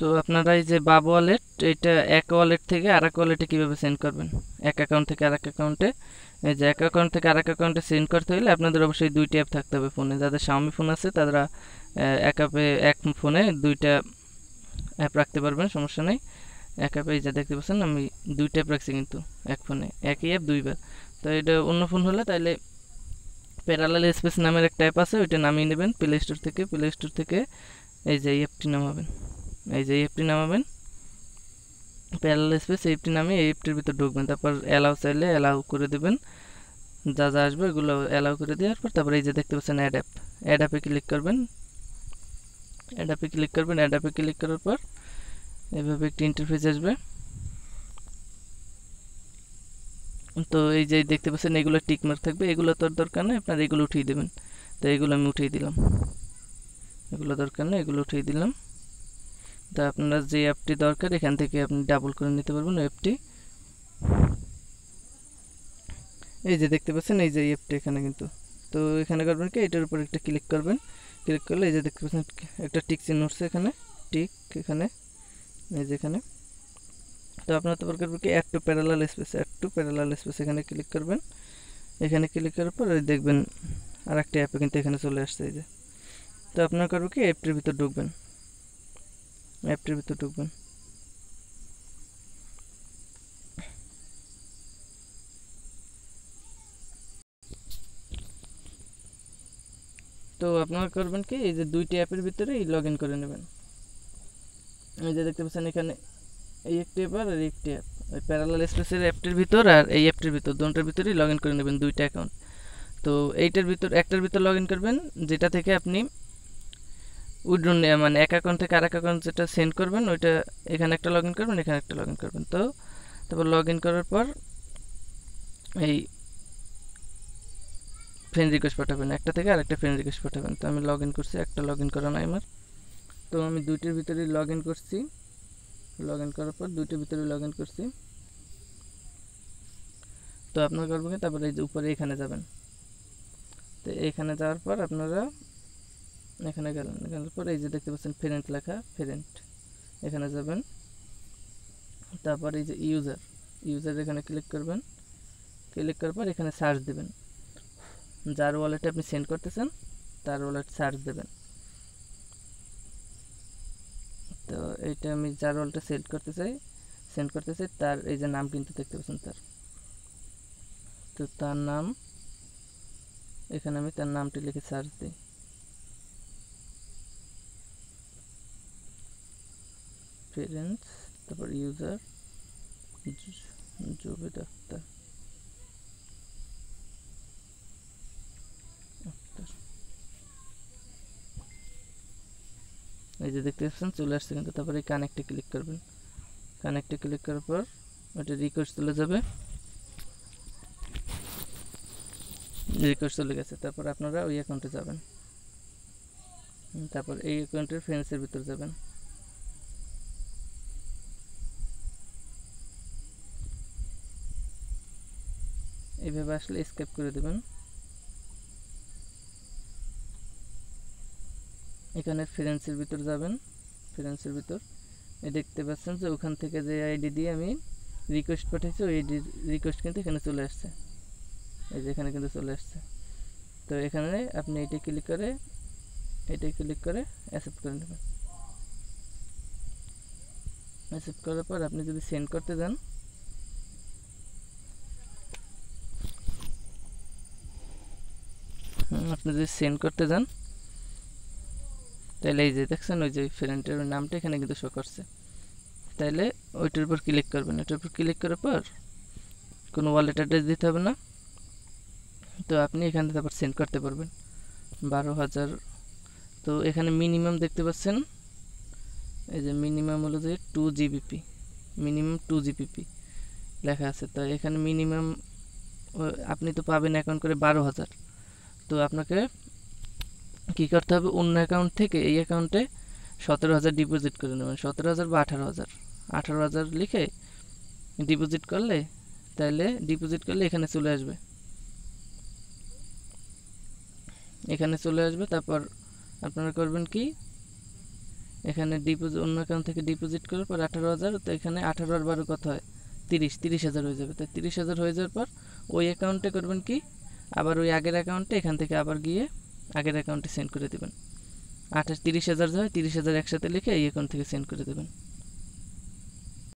তো আপনারা এই যে বাব ওয়ালেট এটা এক ওয়ালেট থেকে আর এক ওয়ালেটে কীভাবে সেন্ড করবেন? এক অ্যাকাউন্ট থেকে আর এক অ্যাকাউন্টে এই যে এক অ্যাকাউন্ট থেকে আর এক অ্যাকাউন্টে সেন্ড করতে হলে আপনাদের অবশ্যই দুইটি অ্যাপ থাকতে হবে ফোনে যাদের স্বামী ফোন আছে, তারা এক অ্যাপে এক ফোনে দুইটা অ্যাপ রাখতে পারবেন, সমস্যা নেই। এক অ্যাপে যে দেখতে পাচ্ছেন, আমি দুইটা অ্যাপ রাখছি কিন্তু এক ফোনে একই অ্যাপ দুইবার। তো এটা অন্য ফোন হলে তাহলে প্যারালাল স্পেস নামের একটা অ্যাপ আছে, ওইটা নামিয়ে নেবেন। প্লে স্টোর থেকে প্লে স্টোর থেকে এই যে অ্যাপটি নামাবেন। এই যে অ্যাপটি নামাবেন। প্যারালাল স্পেস নামিয়ে এই অ্যাপটির ভিতর ঢুকবেন। তারপর অ্যালাউ চাইলে অ্যালাউ করে দেবেন। যা যা আসবে এগুলো অ্যালাউ করে দেওয়ার পর তারপর এই যে দেখতে পাচ্ছেন অ্যাডাপ অ্যাডাপে ক্লিক করবেন। অ্যাডাপে ক্লিক করবেন। অ্যাডাপে ক্লিক করার পর এভাবে একটি ইন্টারফেস আসবে। তো এই যে দেখতে পাচ্ছেন এগুলো টিকমার্ক থাকবে। এগুলো তোর দরকার নেই। আপনার এগুলো উঠিয়ে দেবেন। তো এগুলো আমি উঠিয়ে দিলাম। এগুলো দরকার নেই। এগুলো উঠিয়ে দিলাম। তা আপনার যে অ্যাপটি দরকার, এখান থেকে আপনি ডাবল করে নিতে পারবেন অ্যাপটি এই যে দেখতে পাচ্ছেন, এই যে অ্যাপটি এখানে কিন্তু। তো এখানে করবেন কি, এটার উপর একটা ক্লিক করবেন। ক্লিক করলে এই যে দেখতে পাচ্ছেন, একটা টিক চিহ্ন উঠছে এখানে। টিক এখানে, এই যে এখানে। তো আপনার তো করবেন কি add to parallel space add to parallel space এখানে ক্লিক করবেন। এখানে ক্লিক করার পর দেখবেন আর একটা অ্যাপে কিন্তু এখানে চলে আসছে, এই যে। তো আপনার করবে কি অ্যাপটির ভিতর ঢুকবেন। অ্যাপটির ভিতর ঢুকবেন। তো আপনারা করবেন কি, এই যে দুইটি অ্যাপের ভিতরেই লগ ইন করে নেবেন। এই যে দেখতে পাচ্ছেন এখানে এই একটি অ্যাপ আর একটি অ্যাপ ওই প্যারালাল স্পেসের অ্যাপটির ভিতর আর এই অ্যাপটির ভিতর, দুটোর ভিতরেই লগ ইন করে নেবেন দুইটা অ্যাকাউন্ট তো এইটার ভিতর, একটার ভিতর লগ ইন করবেন, যেটা থেকে আপনি উইড্রো মানে এক অ্যাকাউন্ট থেকে আর এক অ্যাকাউন্ট যেটা সেন্ড করবেন, ওইটা এখানে একটা লগ করবেন, এখানে একটা লগ করবেন। তো তারপর লগ করার পর এই ফ্রেন্ড রিকোয়েস্ট পাঠাবেন, একটা থেকে আরেকটা ফ্রেন্ড রিকোয়েস্ট পাঠাবেন। তো আমি লগ করছি, একটা লগ ইন করা নাই আমার। তো আমি দুইটির ভিতরেই লগ করছি। লগ ইন করার পর দুইটির ভিতরে লগ করছি। তো আপনার করবেন তারপরে এই যে উপরে এখানে যাবেন। তো এখানে যাওয়ার পর আপনারা এখানে গেলেন গেলার পর এই যে দেখতে পাচ্ছেন ফেরেন্ট লেখা ফ্রেন্ড এখানে যাবেন, তারপর এই যে ইউজার ইউজার এখানে ক্লিক করবেন ক্লিক করার পর এখানে সার্চ দেবেন। যার ওয়ালেটে আপনি সেন্ড করতেছেন, তার ওয়ালেট সার্চ দেবেন। তো এইটা আমি যার ওয়ালেটে সেন্ড করতে চাই সেন্ড করতে চাই, তার এই যে নাম কিন্তু দেখতে পাচ্ছেন তার। তো তার নাম, এখানে আমি তার নামটি লিখে সার্চ দিই। পেরেন্টস তারপর ইউজার জুবেদ আক্তার এই যে দেখতে পাচ্ছেন, চলে আসছে কিন্তু তারপরে কানেক্টে ক্লিক করবেন। কানেক্টে ক্লিক করার পর ওটা রিকোয়েস্ট চলে যাবে। রিকোয়েস্ট চলে গেছে, তারপর আপনারা ওই অ্যাকাউন্টে যাবেন। তারপর এই অ্যাকাউন্টের ফ্রেন্ডসের ভিতরে যাবেন। এইভাবে আসলে স্কেপ করে দেবেন। এখানে ফ্রেন্ডসের ভিতর যাবেন ফ্রেন্ডসের ভিতর। দেখতে পাচ্ছেন যে ওখান থেকে যে আইডি দিয়ে আমি রিকোয়েস্ট পাঠিয়েছি ওই রিকোয়েস্ট কিন্তু এখানে চলে আসছে। এই যে এখানে কিন্তু চলে আসছে। তো এখানে আপনি এটা ক্লিক করে, এটা ক্লিক করে অ্যাকসেপ্ট করে নেবেন। অ্যাকসেপ্ট করার পর আপনি যদি সেন্ড করতে যান আপনি যদি সেন্ড করতে যান, তাহলে এই যে দেখছেন, ওই যে ফ্রেন্ডের নামটা এখানে কিন্তু শো করছে। তাহলে ওইটার উপর ক্লিক করবেন। ওইটার উপর ক্লিক করার পর কোনো ওয়ালেট অ্যাড্রেস দিতে হবে না। তো আপনি এখান আবার সেন্ড করতে পারবেন। বারো হাজার। তো এখানে মিনিমাম দেখতে পাচ্ছেন, এই যে মিনিমাম হলো যে two GBP minimum two GBP লেখা আছে। তো এখানে মিনিমাম আপনি তো পাবেন অ্যাকাউন্ট করে বারো হাজার। তো আপনাকে কী করতে হবে? অন্য অ্যাকাউন্ট থেকে এই অ্যাকাউন্টে সতেরো হাজার ডিপোজিট করে নেবেন। সতেরো হাজার বা আঠারো হাজার? আঠারো হাজার লিখে ডিপোজিট করলে তাহলে ডিপোজিট করলে এখানে চলে আসবে। এখানে চলে আসবে, তারপর আপনারা করবেন কি? এখানে ডিপোজিট অন্য অ্যাকাউন্ট থেকে ডিপোজিট করার পর আঠারো হাজার, তো এখানে আঠারো আর বারো কত হয়? তিরিশ তিরিশ হাজার হয়ে যাবে। তো তিরিশ হাজার হয়ে যাওয়ার পর ওই অ্যাকাউন্টে করবেন কি? আবার ওই আগের অ্যাকাউন্টে এখান থেকে আবার গিয়ে আগের অ্যাকাউন্টে সেন্ড করে দেবেন। আঠাশ, তিরিশ হাজার হয় তিরিশ হাজার একসাথে লিখে এই অ্যাকাউন্ট থেকে সেন্ড করে দেবেন।